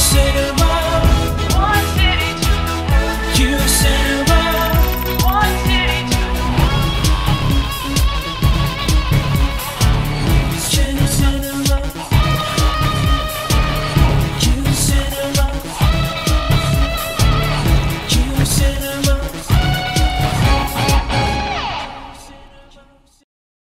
should've